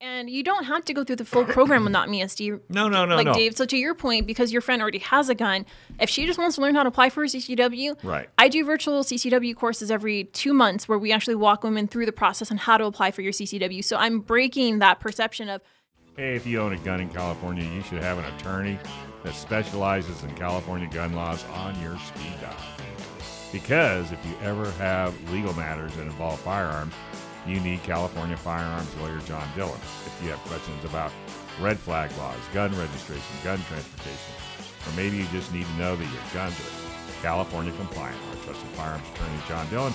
And you don't have to go through the full program with Not Me SD. No, no, no, like no. Dave. So to your point, because your friend already has a gun, if she just wants to learn how to apply for a CCW, Right. I do virtual CCW courses every two months where we actually walk women through the process on how to apply for your CCW. So I'm breaking that perception of Hey, if you own a gun in California, you should have an attorney that specializes in California gun laws on your speed dial. Because if you ever have legal matters that involve firearms, you need California firearms lawyer John Dillon. If you have questions about red flag laws, gun registration, gun transportation, or maybe you just need to know that your guns are California compliant, our trusted firearms attorney John Dillon.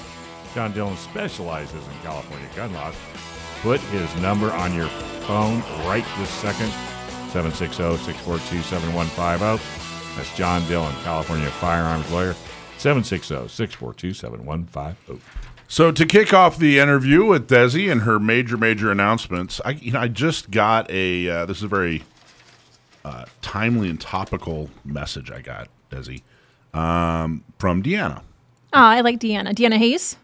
John Dillon specializes in California gun laws. Put his number on your phone right this second 760 642 7150. That's John Dillon, California firearms lawyer. 760 642 7150. So to kick off the interview with Desi and her major major announcements, I you know I just got a uh, this is a very uh, timely and topical message I got Desi um, from Deanna. Oh, I like Deanna. Deanna Hayes.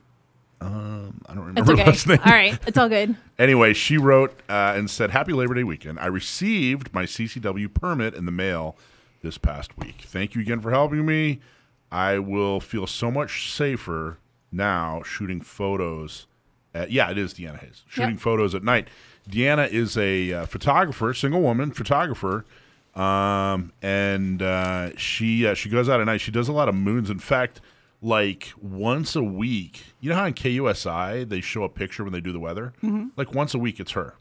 Um, I don't remember okay. her last name. All right. It's all good. Anyway, she wrote uh, and said, "Happy Labor Day weekend. I received my CCW permit in the mail this past week. Thank you again for helping me. I will feel so much safer now shooting photos. At, yeah, it is Deanna Hayes shooting Yep. photos at night. Deanna is a uh, photographer, single woman photographer." Um, and uh, she uh, she goes out at night. She does a lot of moons. In fact, like once a week, you know how in KUSI they show a picture when they do the weather. Like once a week, it's her.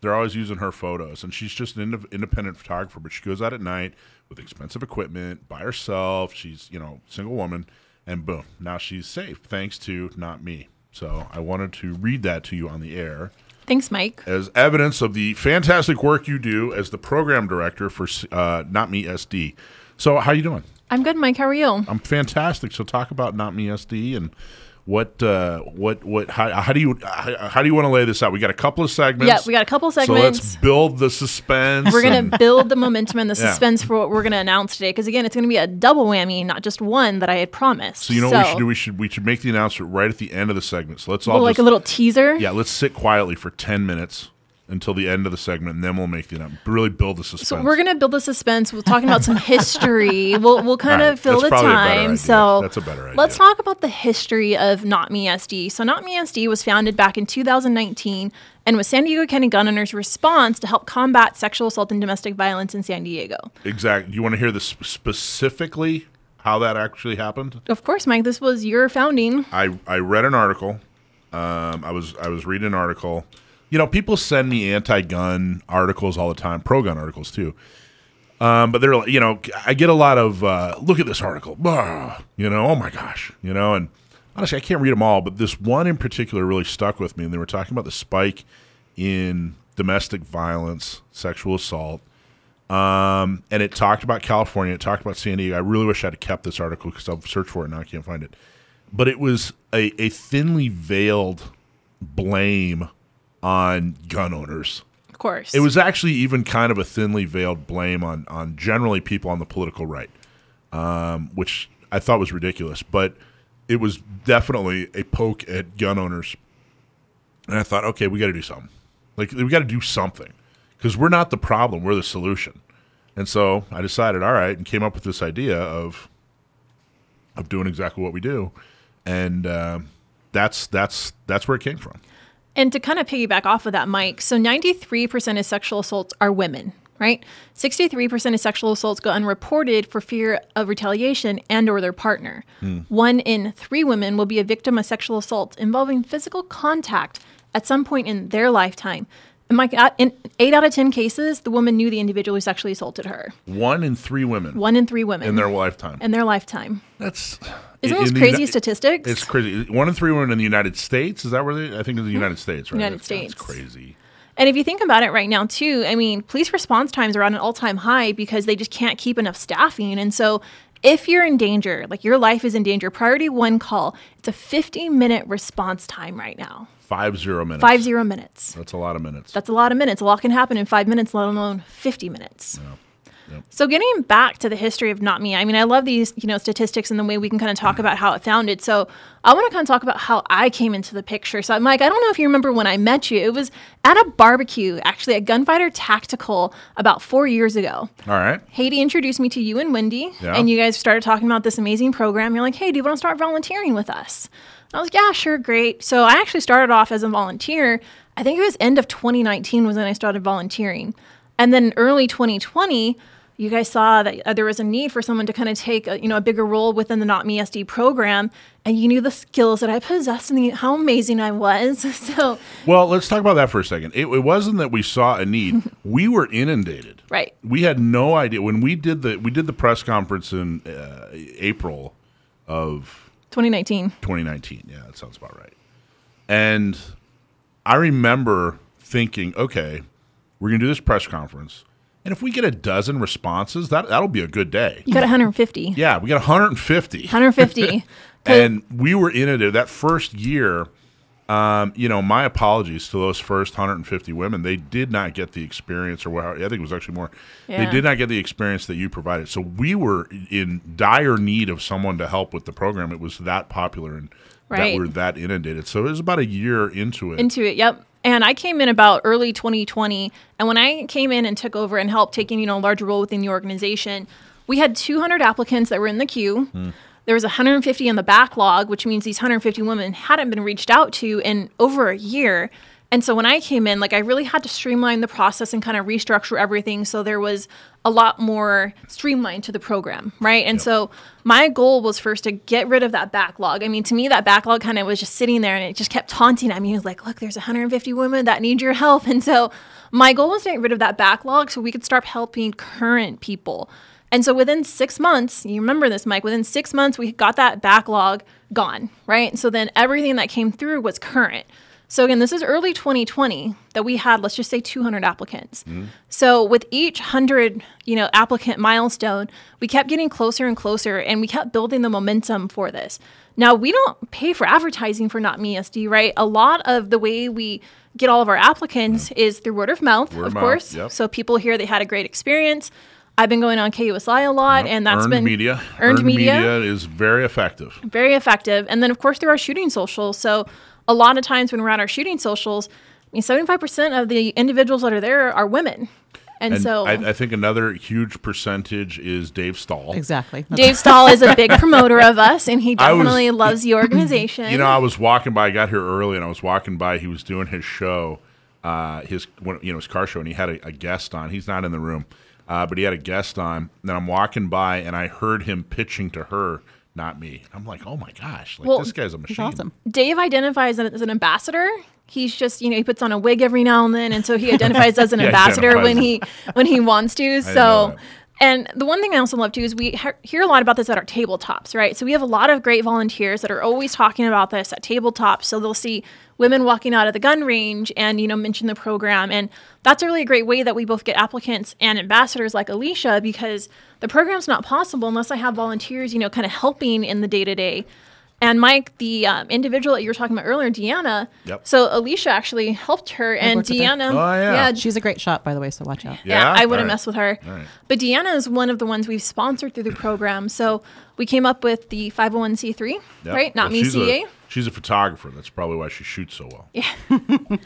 They're always using her photos, and she's just an ind- independent photographer. But she goes out at night with expensive equipment by herself. She's you know single woman, and boom, now she's safe thanks to not me. So I wanted to read that to you on the air Thanks, Mike. as evidence of the fantastic work you do as the program director for uh, Not Me SD. So how you doing? I'm good, Mike. How are you? I'm fantastic. So talk about Not Me SD and what uh, what what how, how do you how, how do you want to lay this out? We got a couple of segments. Yeah, we got a couple So segments. let's build the suspense. we're gonna build the momentum and the Yeah. suspense for what we're gonna announce today, because again, it's gonna be a double whammy, not just one that I had promised. So you know what we should do? We should we should make the announcement right at the end of the segment. So let's all Well, like a little teaser. yeah, let's sit quietly for ten minutes until the end of the segment, and then we'll make the announcement. Really build the suspense. So we're gonna build the suspense. We're talking about some history. We'll we'll kind right, of fill the time. So That's a better idea. Let's talk about the history of Not Me SD. So Not Me SD was founded back in 2019 and was San Diego County gun owners' response to help combat sexual assault and domestic violence in San Diego. Exactly. You want to hear this specifically how that actually happened? Of course, Mike, this was your founding. I, I read an article. Um, I was I was reading an article. You know, people send me anti-gun articles all the time, pro-gun articles too. Um, but they're like, you know, I get a lot of uh, look at this article, you know, oh my gosh, you know, and honestly, I can't read them all, but this one in particular really stuck with me, and they were talking about the spike in domestic violence, sexual assault, um, and it talked about California. It talked about San Diego. I really wish I'd kept this article because I've searched for it now. I can't find it. But it was a, a thinly veiled blame on gun owners. Of course. It was actually even kind of a thinly veiled blame on on generally people on the political right, um, which I thought was ridiculous. But it was definitely a poke at gun owners, and I thought, okay, we got to do something. Like we got to do something because we're not the problem; we're the solution. And so I decided, all right, and came up with this idea of of doing exactly what we do, and um that's that's that's where it came from. And to kind of piggyback off of that, Mike, so 93% of sexual assaults are women, right? 63% of sexual assaults go unreported for fear of retaliation and or their partner. Hmm. One in three women will be a victim of sexual assault involving physical contact at some point in their lifetime. Mike, uh, in eight out of 10 cases, the woman knew the individual who sexually assaulted her. One in three women One in three women in their lifetime. in their lifetime. That's Isn't those crazy Uni- statistics? It's crazy. One in three women in the United States. Is that where they? I think in the United States, right? United That's- States. That's crazy. And if you think about it right now, too, I mean, police response times are on an all time high because they just can't keep enough staffing. And so, if you're in danger, like your life is in danger, priority one call, it's a 50 minute response time right now. Five zero minutes. Five zero minutes. That's a lot of minutes. That's a lot of minutes. A lot can happen in five minutes, let alone 50 minutes. So getting back to the history of Not Me, I mean, I love these, you know, statistics and the way we can kind of talk about how it founded. So I want to kind of talk about how I came into the picture. So Mike, I don't know if you remember when I met you. It was at a barbecue, actually at Gunfighter Tactical about four years ago. All right. Haiti introduced me to you and Wendy, Yeah. and you guys started talking about this amazing program. You're like, hey, do you want to start volunteering with us? And I was like, yeah, sure, great. So I actually started off as a volunteer. I think it was end of 2019 was when I started volunteering. And then early 2020, you guys saw that uh, there was a need for someone to kind of take a, you know a bigger role within the Not Me SD program, and you knew the skills that I possessed and the, how amazing I was. So Well, let's talk about that for a second. It, it wasn't that we saw a need; we were inundated. right, We had no idea when we did the we did the press conference in uh, April of 2019. 2019. Yeah, that sounds about right. And I remember thinking, okay, we're gonna do this press conference, and if we get a dozen responses, that that'll be a good day. You got 150. Yeah, we got 150. 150. and we were in it that first year. Um, you know, my apologies to those first 150 women. They did not get the experience, or what I think it was actually more. Yeah. They did not get the experience that you provided. So we were in dire need of someone to help with the program. It was that popular and that we are that inundated. So it was about a year into it. into it. Yep. And I came in about early 2020, and when I came in and took over and helped taking you know a larger role within the organization, we had 200 applicants that were in the queue. There was 150 in the backlog, which means these 150 women hadn't been reached out to in over a year. And so when I came in, like I really had to streamline the process and kind of restructure everything so there was a lot more streamlined to the program, right? And so my goal was first to get rid of that backlog. I mean, to me, that backlog kind of was just sitting there and it just kept taunting at me. It was like, look, there's 150 women that need your help. And so my goal was to get rid of that backlog so we could start helping current people. And so within six months, you remember this, Mike, within six months, we got that backlog gone, right? So then everything that came through was current. So again, this is early 2020 that we had, let's just say 200 applicants. Mm-hmm. So with each 100, you know, applicant milestone, we kept getting closer and closer and we kept building the momentum for this. Now, we don't pay for advertising for Not Me SD, right? A lot of the way we get all of our applicants is through word of mouth, Word of of mouth, course. yep. So people hear they had a great experience. I've been going on KUSI a lot, and that's earned been media. Earned, media, is very effective. very effective. And then, of course, through our shooting socials. So, a lot of times when we're at our shooting socials, I mean, 75% of the individuals that are there are women. And, And so, I, I think another huge percentage is Dave Stahl. Exactly. Dave Stahl is a big promoter of us, and he I was- definitely loves the organization. You know, I was walking by. I got here early, and I was walking by. He was doing his show, uh, his you know his car show, and he had a, a guest on. He's not in the room, uh, but he had a guest on. Then I'm walking by, and I heard him pitching to her, not me. I'm like, oh my gosh, like Well, this guy's a machine. awesome. Dave identifies as an ambassador. He's just, you know, he puts on a wig every now and then, and so he identifies as an He ambassador when he when he wants to. So. And the one thing I also love too is we hear a lot about this at our tabletops, right? So we have a lot of great volunteers that are always talking about this at tabletops. So they'll see women walking out of the gun range and you know mention the program, and that's a really great way that we both get applicants and ambassadors like Alicia because the program's not possible unless I have volunteers, you know, kind of helping in the day to day. And Mike, the um, individual that you were talking about earlier, Deanna. Yep. So Alicia actually helped her, and worked with her. Deanna. Oh, yeah. yeah. She's a great shot, by the way, so watch out. yeah, Yeah? I wouldn't All right. mess with her. right. But Deanna is one of the ones we've sponsored through the program. So we came up with the 501c3, Yep. right? Not Well, me she's CA. A, she's a photographer. That's probably why she shoots so well.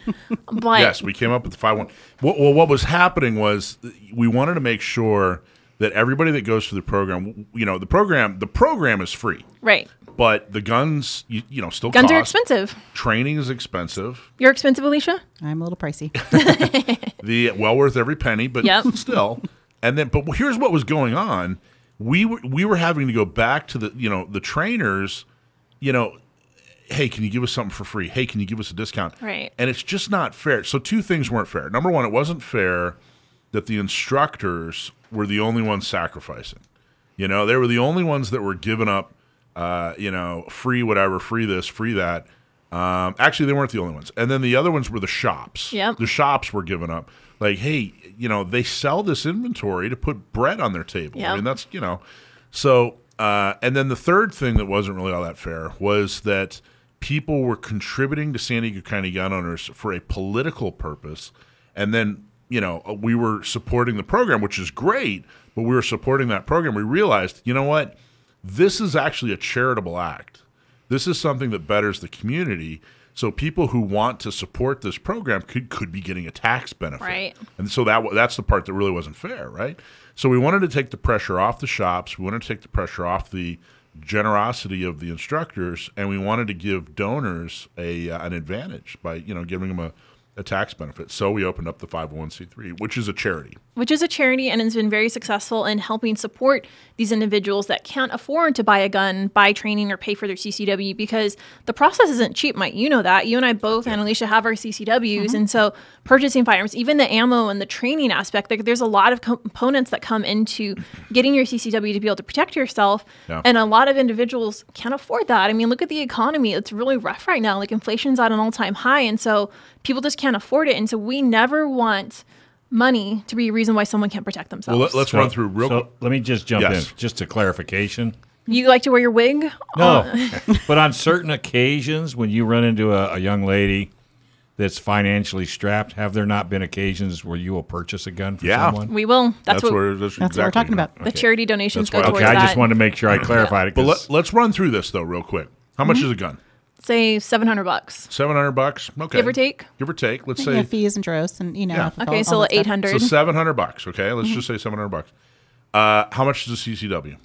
But Yes, we came up with the five one. Well, well, what was happening was we wanted to make sure that everybody that goes through the program, you know, the program, the program is free, right. but the guns, you, you know, still Guns are expensive. Training is expensive. You're expensive, Alicia? I'm a little pricey. The well worth every penny, but Yep. still. And then, but here's what was going on: we were we were having to go back to the you know the trainers, you know. Hey, can you give us something for free? Hey, can you give us a discount? Right. And it's just not fair. So two things weren't fair. Number one, it wasn't fair that the instructors were the only ones sacrificing. You know, they were the only ones that were giving up, uh, you know, free whatever, free this, free that. Um, actually, they weren't the only ones. And then the other ones were the shops. Yep. The shops were giving up. Like, hey, you know, they sell this inventory to put bread on their table. I mean, that's, you know, so, uh, and then the third thing that wasn't really all that fair was that people were contributing to San Diego County gun owners for a political purpose and then you know, uh, we were supporting the program, which is great, but we were supporting that program. We realized, you know what? This is actually a charitable act. This is something that betters the community. So people who want to support this program could could be getting a tax benefit, Right. And so that that's the part that really wasn't fair, right? So we wanted to take the pressure off the shops. We wanted to take the pressure off the generosity of the instructors, and we wanted to give donors a uh, an advantage by you know giving them a, a tax benefit. So we opened up the 501c3, which is a charity. which is a charity and has been very successful in helping support these individuals that can't afford to buy a gun, buy training, or pay for their CCW because the process isn't cheap, Mike. You know that. You and I both, and Alicia, have our CCWs. Mm-hmm. And so purchasing firearms, even the ammo and the training aspect, there's a lot of components that come into getting your CCW to be able to protect yourself. Yeah. And a lot of individuals can't afford that. I mean, look at the economy. It's really rough right now. Like inflation's at an all-time high. And so people just can't afford it. And so we never want money to be a reason why someone can't protect themselves. Well, let, us So- run through real so quick. let me just jump Yes. in, just a clarification. you like to wear your wig? No, uh, but on certain occasions, when you run into a, a young lady that's financially strapped, have there not been occasions where you will purchase a gun for Yeah. someone? We will. That's, That's, what where that's, That's what we're talking right. about. the charity donations That's go why- towards Okay, I just wanted to make sure I clarified it. But let, let's run through this though, real quick. How much mm-hmm. is a gun? Say seven hundred bucks. Seven hundred bucks. Okay, Give or take? Give or take. Let's yeah, say fees and DROS and you know. Yeah. Okay, all so that stuff. eight hundred. so seven hundred bucks. Okay, let's just say seven hundred bucks. Uh, how much is a CCW?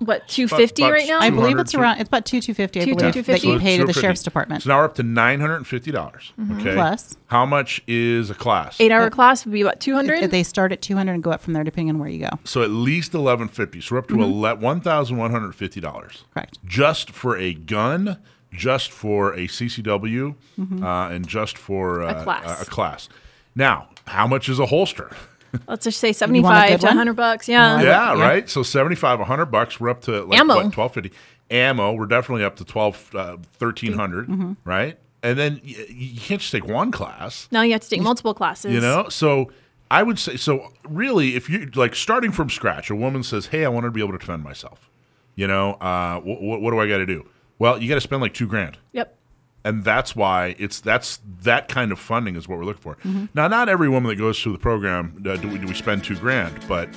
what two fifty Bucks. right now? I believe it's around. It's about two two fifty. I Two- believe two that you fifty. pay to the sheriff's department. So now we're up to nine hundred and fifty dollars. Okay. Plus. how much is a class? Eight hour class would be about two If. They start at two hundred and go up from there depending on where you go. So at least eleven fifty. So we're up to Mm-hmm. one thousand one hundred fifty dollars. Correct. Just for a gun, just for a CCW, uh, and just for uh, Mm-hmm. class. A, a class. Now, how much is a holster? Let's just say seventy five to one? hundred bucks. Yeah. yeah, yeah. right. So 75, 100 bucks. We're up to like Ammo. what, twelve fifty. Ammo. We're definitely up to twelve, uh, thirteen Mm-hmm. right? And then y- you can't just take one class. Now you have to take multiple classes. You know, so I would say so. Really, if you like starting from scratch, a woman says, "Hey, I want to be able to defend myself." You know, uh, wh- wh- what do I got to do? Well, you got to spend like two grand, Yep. and that's why it's that's that kind of funding is what we're looking for. Mm-hmm. Now, not every woman that goes through the program uh, do, we, do we spend two grand, but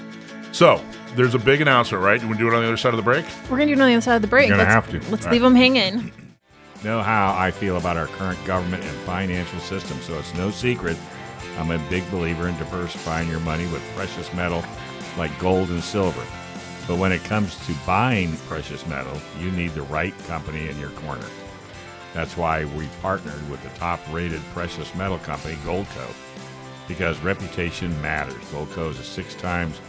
so there's a big announcement, right? Do we do it on the other side of the break? We're gonna do it on the other side of the break. You're gonna let's, have to. Let's All leave them hanging. know how I feel about our current government and financial system, so it's no secret I'm a big believer in diversifying your money with precious metal like gold and silver. But when it comes to buying precious metal, you need the right company in your corner. That's why we partnered with the top rated precious metal company, Goldco, because reputation matters. Goldco is a six times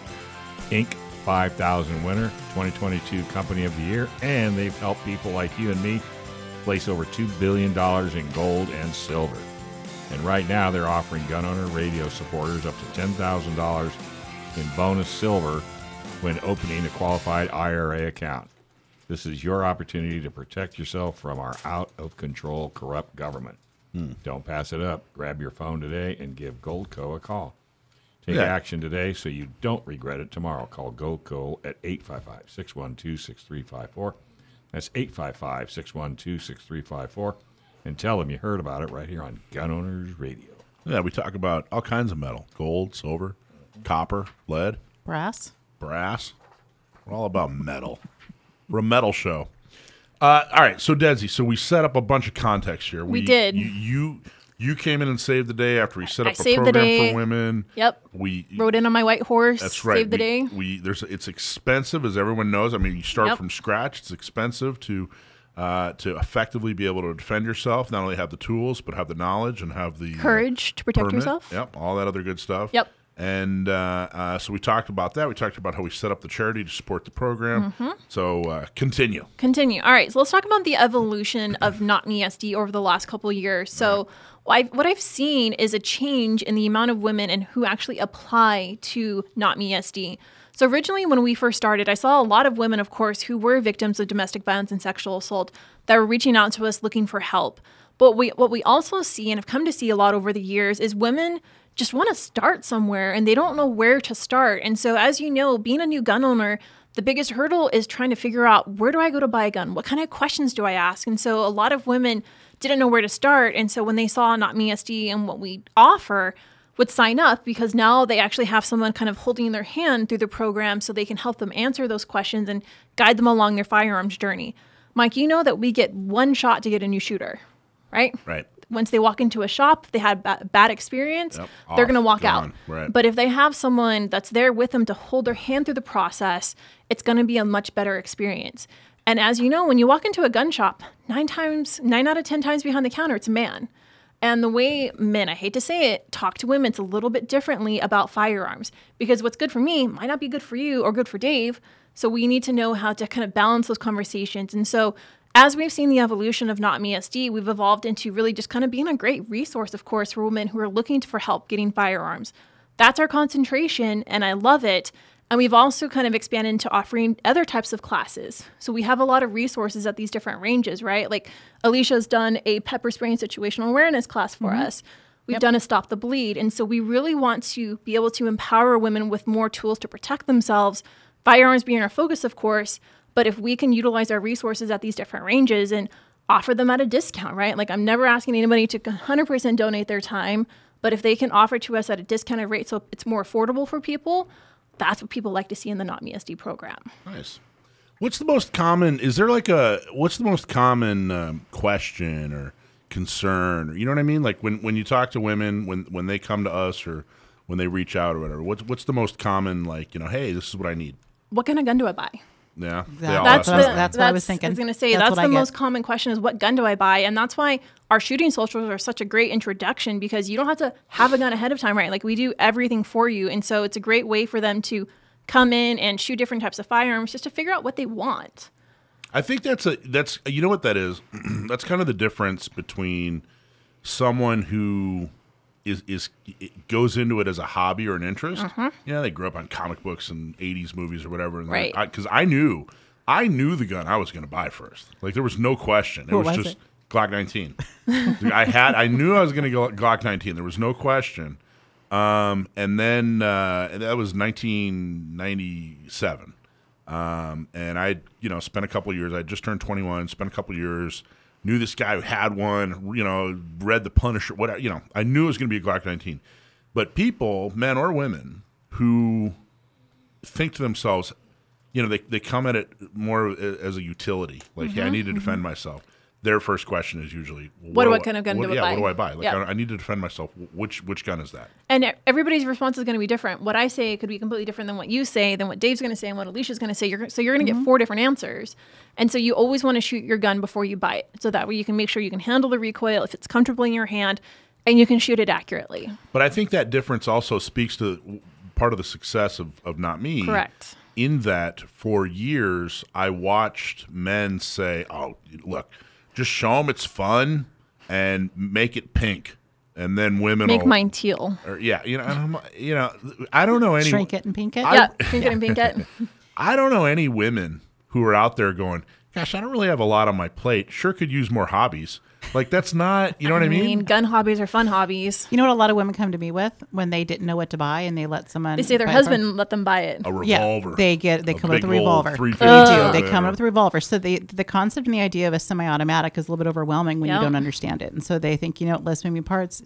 Inc. 5000 winner, 2022 Company of the Year, and they've helped people like you and me place over $2 billion in gold and silver. And right now, they're offering gun owner radio supporters up to $10,000 in bonus silver when opening a qualified IRA account. This is your opportunity to protect yourself from our out of control, corrupt government. Hmm. Don't pass it up. Grab your phone today and give Goldco a call. Take Yeah. action today so you don't regret it tomorrow. Call Goldco at 855 612 6354. That's 855 612 6354. And tell them you heard about it right here on Gun Owners Radio. Yeah, we talk about all kinds of metal: gold, silver, copper, lead. Brass. Brass. We're all about metal. We're a metal show. Uh, all right, so Desi, so we set up a bunch of context here. We did. You, you you came in and saved the day after we set I up a saved the program day. for women. Yep. We Rode in on my white horse. that's right. Saved the day. We there's it's expensive as everyone knows. I mean, you start Yep. from scratch. It's expensive to uh, to effectively be able to defend yourself. Not only have the tools, but have the knowledge and have the uh, Courage to protect permit. yourself. Yep, all that other good stuff. Yep. And uh, uh, so we talked about that. We talked about how we set up the charity to support the program. Mm-hmm. So uh, continue. Continue. All right, so let's talk about the evolution of Not Me SD over the last couple of years. So, I've, what I've seen is a change in the amount of women and who actually apply to Not Me SD. So, originally, when we first started, I saw a lot of women, of course, who were victims of domestic violence and sexual assault that were reaching out to us looking for help. But we, what we also see, and have come to see a lot over the years, is women just want to start somewhere and they don't know where to start. And so, as you know, being a new gun owner, the biggest hurdle is trying to figure out where do I go to buy a gun? What kind of questions do I ask? And so, a lot of women didn't know where to start. And so, when they saw Not Me SD and what we offer, would sign up because now they actually have someone kind of holding their hand through the program so they can help them answer those questions and guide them along their firearms journey. Mike, you know that we get one shot to get a new shooter, right? Right. Once they walk into a shop, they had a bad experience, Yep, they're going to walk gone, out. right. But if they have someone that's there with them to hold their hand through the process, it's going to be a much better experience. And as you know, when you walk into a gun shop, nine times, nine out of 10 times behind the counter, it's a man. And the way men, I hate to say it, talk to women, it's a little bit differently about firearms because what's good for me might not be good for you or good for Dave. So we need to know how to kind of balance those conversations. And so as we've seen the evolution of Not Me SD, we've evolved into really just kind of being a great resource, of course, for women who are looking for help getting firearms. That's our concentration, and I love it. And we've also kind of expanded into offering other types of classes. So we have a lot of resources at these different ranges, right? Like Alicia's done a pepper spray and situational awareness class for mm-hmm. us. We've done a stop the bleed. And so we really want to be able to empower women with more tools to protect themselves, firearms being our focus, of course. But if we can utilize our resources at these different ranges and offer them at a discount, right? Like I'm never asking anybody to 100% donate their time, but if they can offer to us at a discounted rate so it's more affordable for people, that's what people like to see in the Not Me SD program. Nice. What's the most common? Is there like a what's the most common um, question or concern? Or, you know what I mean? Like when when you talk to women when when they come to us or when they reach out or whatever. What's what's the most common? Like you know, hey, this is what I need. What kind of gun do I buy? Yeah, Exactly. That's the, that's what I was thinking. I was going to say That's that's, what the I get. most common question is what gun do I buy, and that's why our shooting socials are such a great introduction because you don't have to have a gun ahead of time, right? Like we do everything for you, and so it's a great way for them to come in and shoot different types of firearms just to figure out what they want. I think that's a that's you know what that is. that's kind of the difference between someone who is is it goes into it as a hobby or an interest. Yeah, they grew up on comic books and '80s movies or whatever. And Right. Because I, knew I knew the gun I was going to buy first. Like there was no question. It What was, was just it? Glock 19. I had I knew I was going to go Glock 19. There was no question. Um, and then uh, and that was 1997. Um, and I, you know, spent a couple years. I just turned 21. Spent a couple years. Knew this guy who had one. You know, read the Punisher. Whatever. You know, I knew it was going to be a Glock 19. But people, men or women, who think to themselves, you know, they, they come at it more as a utility. Like, hey, I mm-hmm, need to defend mm-hmm. myself. Their first question is usually, well, What do- do what kind of gun what, do I yeah, buy? what do I buy? Like, Yeah. I, I need to defend myself. Which which gun is that? And e- everybody's response is going to be different. What I say could be completely different than what you say, than what Dave's going to say, and what Alicia's going to say. You're, so you're going to get mm-hmm. four different answers. And so you always want to shoot your gun before you buy it. So that way you can make sure you can handle the recoil if it's comfortable in your hand and you can shoot it accurately. But I think that difference also speaks to part of the success of, of Not Me. Correct. In that for years, I watched men say, oh, look, just show them it's fun and make it pink. And then women Make will, mine teal. or, yeah, you know, I'm, you know, I don't know any, Shrink it and pink it. I- yeah, pink it and pink it. I don't know any women who are out there going, gosh, I don't really have a lot on my plate. Sure could use more hobbies. Like that's not, you know what I mean? I mean? mean, gun hobbies are fun hobbies. You know what a lot of women come to me with when they didn't know what to buy and they let someone. They say their buy it for- husband let them buy it. a Yeah, revolver. they get they A come up with a revolver. They do. They come up with a revolver. So the the concept and the idea of a semi-automatic is a little bit overwhelming when Yeah. you don't understand it, and so they think you know less moving parts.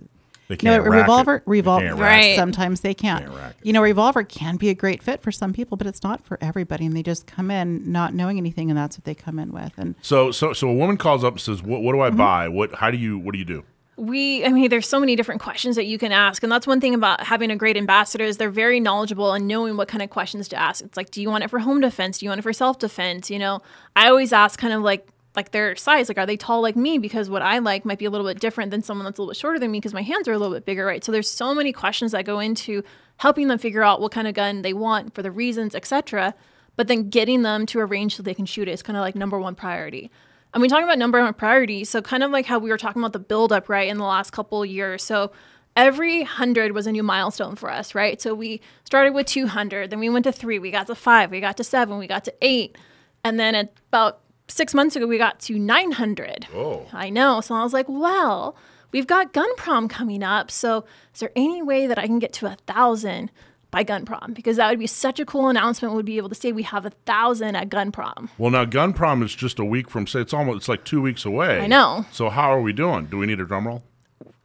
They You know, can't a rack it. revolver, They revolver. can't rack. Right. Sometimes they can't. Can't rack. You know, revolver can be a great fit for some people, but it's not for everybody, and they just come in not knowing anything, and that's what they come in with. And So, so, so a woman calls up and says, "What, what do Mm-hmm. I buy? What? How do you? What do you do?" we i mean there's so many different questions that you can ask and that's one thing about having a great ambassador is they're very knowledgeable and knowing what kind of questions to ask it's like do you want it for home defense do you want it for self-defense you know i always ask kind of like like their size like are they tall like me because what i like might be a little bit different than someone that's a little bit shorter than me because my hands are a little bit bigger right so there's so many questions that go into helping them figure out what kind of gun they want for the reasons etc but then getting them to a range so they can shoot it is kind of like number one priority and we talk about number one priority. So kind of like how we were talking about the buildup, right, in the last couple years. So every hundred was a new milestone for us, right? So we started with 200, then we went to three, we got to five, we got to seven, we got to eight. And then at about six months ago, we got to 900. Oh. I know. So I was like, well, we've got gun prom coming up. So is there any way that I can get to a thousand by gun prom? Because that would be such a cool announcement. We'd be able to say we have a thousand at gun prom. Well, now gun prom is just a week from. Say it's almost. It's like two weeks away. I know. So how are we doing? Do we need a drum roll?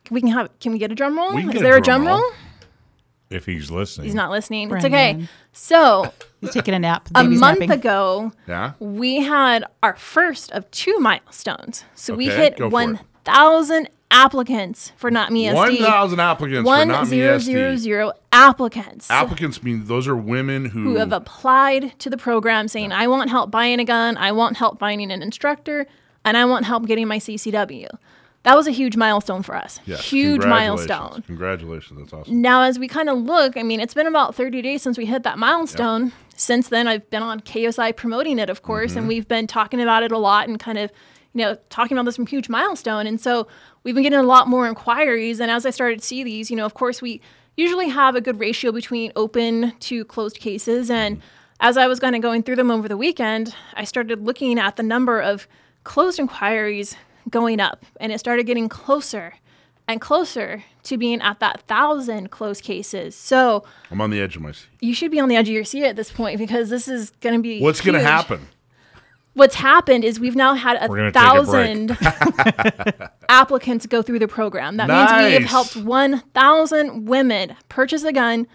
We can have. Can we get a drum roll? Is there a drum roll. If he's listening. He's not listening. It's okay. So He's taking a nap. a month napping. ago, Yeah. we had our first of two milestones. So we hit go for it. 1,000 applicants for Not Me SD. One thousand applicants for One not me zero SD. zero zero applicants Applicants mean those are women who, who have applied to the program saying, I want help buying a gun, I want help finding an instructor, and I want help getting my CCW. That was a huge milestone for us. Yes, huge congratulations. milestone. Congratulations, that's awesome. Now, as we kind of look, I mean, it's been about 30 days since we hit that milestone. Since then, I've been on KUSI promoting it, of course, Mm-hmm. and we've been talking about it a lot and kind of, you know, talking about this from huge milestone. And so we've been getting a lot more inquiries. And as I started to see these, you know, of course, we usually have a good ratio between open to closed cases. And Mm-hmm. as I was kind of going through them over the weekend, I started looking at the number of closed inquiries going up, and it started getting closer and closer to being at that thousand closed cases. So I'm on the edge of my seat. you should be on the edge of your seat at this point because this is going to be What's going to happen? What's happened is we've now had a take a thousand applicants go through the program. That means we have helped 1,000 women purchase a gun,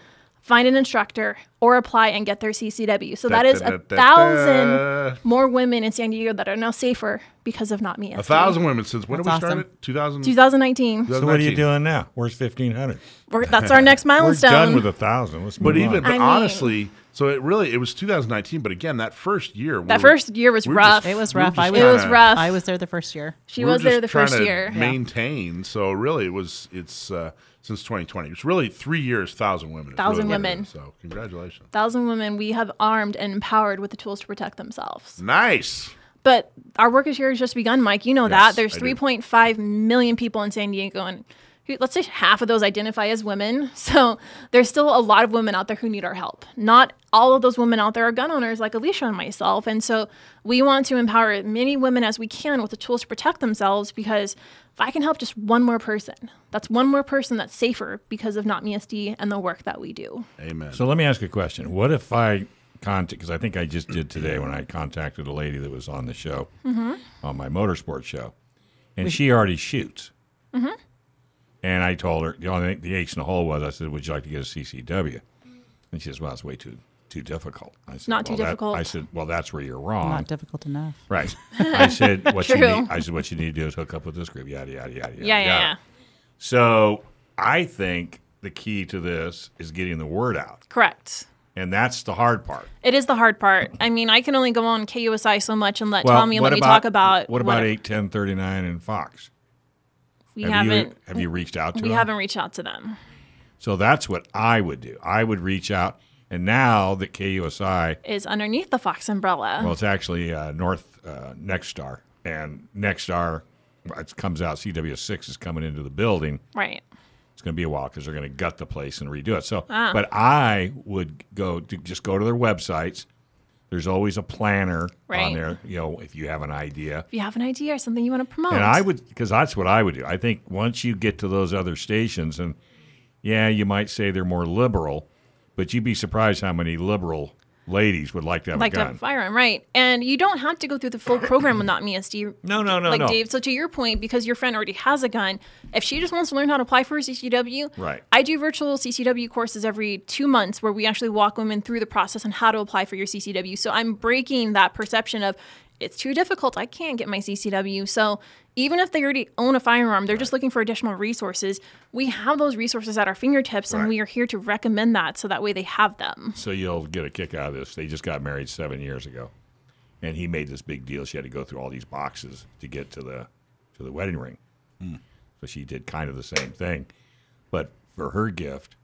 find an instructor, or apply and get their CCW. So that is a thousand more women in San Diego that are now safer because of not me. A thousand women since when did we That's start awesome. it? 2000. 2019. so what are you doing now? Where's fifteen hundred? We're, that's our next We're milestone. done with a thousand. Let's But even, on. but I mean- honestly, so it really it was 2019. But again, that first year, that were- first year was we rough. just- It was rough. just I was- It was rough. I was there the first year. she was there the first year. Maintain. So really, it was it's uh, since 2020. It's really three years, thousand women. Thousand really women. is. So congratulations. Thousand women we have armed and empowered with the tools to protect themselves. Nice. But our work is here has just begun, Mike. You know Yes, that. There's 3.5 million people in San Diego, and who- let's say half of those identify as women. So there's still a lot of women out there who need our help. Not all of those women out there are gun owners like Alicia and myself. And so we want to empower as many women as we can with the tools to protect themselves because if I can help just one more person, that's one more person that's safer because of Not Me SD and the work that we do. Amen. So let me ask you a question. What if I contact? Because I think I just did today when I contacted a lady that was on the show, Mm-hmm. on my motorsport show, and she already shoots. Mm-hmm. And I told her the only the ace in the hole was I said, "Would you like to get a CCW?" And she says, "Well, it's way too too difficult." I said, Not too "Well, that-" difficult. I said, "Well, that's where you're wrong." Not difficult enough. Right. I said what you True. need. I said what you need to do is hook up with this group. Yada yada yada. yada, Yeah, yeah, yada. yeah. So I think the key to this is getting the word out, Correct. and that's the hard part. It is the hard part. I mean, I can only go on KUSI so much and let Tommy what let me talk about what about eight ten thirty nine and Fox? We have haven't you have you reached out to we them? haven't reached out to them. So that's what I would do. I would reach out, and now that KUSI, Is underneath the Fox umbrella. well, it's actually uh, North uh, Nexstar, and Nexstar, it comes out. CW six is coming into the building. right. It's going to be a while because they're going to gut the place and redo it. So, Ah. but I would go to just go to their websites. There's always a planner on there. You know, if you have an idea, If you have an idea or something you want to promote. and I would because that's what I would do. I think once you get to those other stations, and yeah, you might say they're more liberal, but you'd be surprised how many liberal ladies would like to have like a to have a firearm, right? And you don't have to go through the full program with not me SD. No, no, no, like no. Dave. So to your point, because your friend already has a gun, if she just wants to learn how to apply for a CCW, Right. I do virtual CCW courses every two months where we actually walk women through the process on how to apply for your CCW. So I'm breaking that perception of it's too difficult. I can't get my CCW. So even if they already own a firearm, they're just looking for additional resources. We have those resources at our fingertips, and Right. we are here to recommend that so that way they have them. So you'll get a kick out of this. They just got married seven years ago, and he made this big deal. She had to go through all these boxes to get to the to the wedding ring. Hmm. So she did kind of the same thing, but for her gift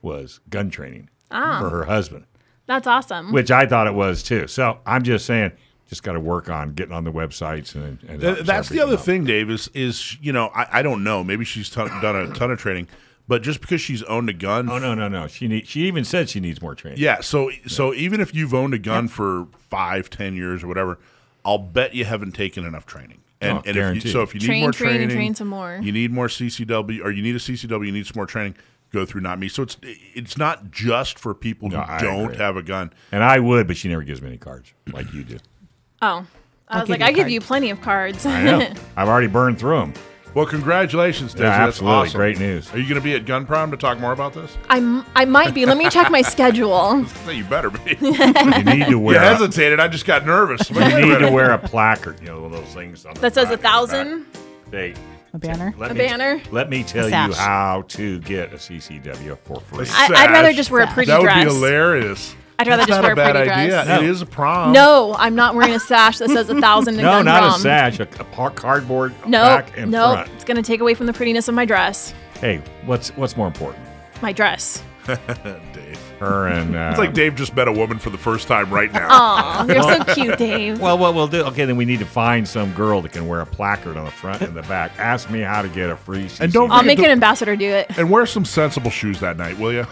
was gun training ah. for her husband, That's awesome. which I thought it was too. So I'm just saying, just got to work on getting on the websites and. and Th- That's the other out. thing, Dave. Is is you know I, I don't know. Maybe she's ton, done a ton of training, but just because she's owned a gun, Oh no no no! She need, she even said she needs more training. yeah. So so even if you've owned a gun for five, ten years or whatever, I'll bet you haven't taken enough training. Oh, and, Oh, and if you, so if you need Train, more train, training, train some more. You need more CCW, or you need a CCW. You need some more training. Go through not me. So it's it's not just for people who No, don't agree. have a gun. And I would, but she never gives me any cards like you do. Oh, I was give like, you a I give card. you plenty of cards. I know. I've already burned through them. Well, congratulations, Daisy. Yeah, That's absolutely. awesome. Great news. Are you going to be at Gun Prom to talk more about this? I'm, I might be. Let me check my schedule. Well, you better be. You need to wear. a, hesitated. I just got nervous. you need to wear a placard. You know, one of those things on the That says front a and the back. thousand. Hey, A banner. let A me, banner? Let me tell you sash. how to get a CCW for free. I'd rather sash. just wear a pretty that dress. would be hilarious. I'd rather That's just not wear a a bad pretty idea. dress. No. It is a prom. No, I'm not wearing a sash that says a thousand and No, gun not prom. a sash. A, a par- cardboard No, back and no, front. it's gonna take away from the prettiness of my dress. Hey, what's what's more important? My dress. Dave. Her and uh, It's like Dave just met a woman for the first time right now. Aw, you're so cute, Dave. Well, what we'll do? Okay, then we need to find some girl that can wear a placard on the front and the back. Ask me how to get a free. CCW. And don't I'll make an ambassador do it. And wear some sensible shoes that night, will you?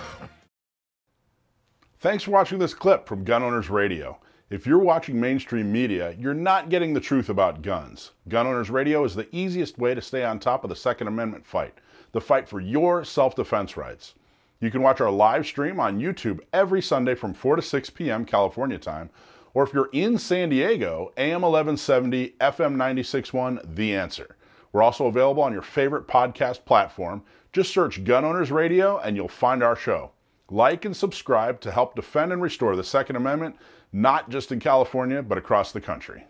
Thanks for watching this clip from Gun Owners Radio. If you're watching mainstream media, you're not getting the truth about guns. Gun Owners Radio is the easiest way to stay on top of the Second Amendment fight, the fight for your self defense rights. You can watch our live stream on YouTube every Sunday from 4 to 6 p.m. California time, or if you're in San Diego, AM 1170, FM 961, The Answer. We're also available on your favorite podcast platform. Just search Gun Owners Radio and you'll find our show. Like and subscribe to help defend and restore the Second Amendment, not just in California, but across the country.